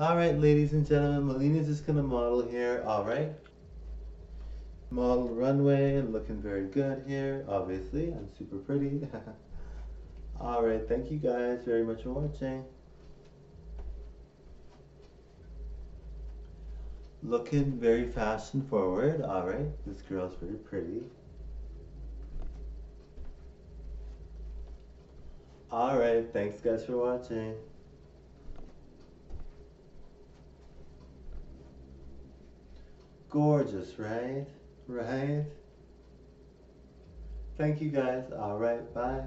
All right, ladies and gentlemen, Mileena's just gonna model here. All right. Model runway, looking very good here. Obviously, I'm super pretty. All right, thank you guys very much for watching. Looking very fashion forward. All right, this girl's very pretty. All right, thanks guys for watching. Gorgeous, right? Right? Thank you guys. All right, bye.